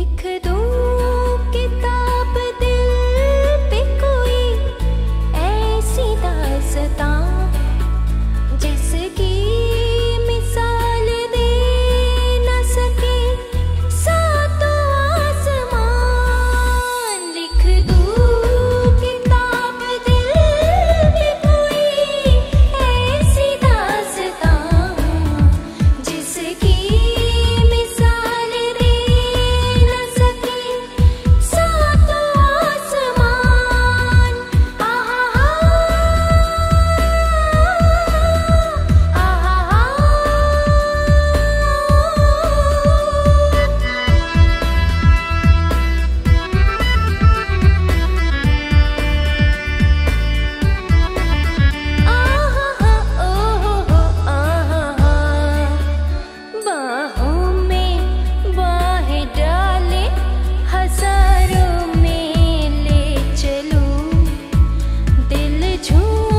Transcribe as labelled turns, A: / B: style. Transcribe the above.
A: लिख दो किताब छू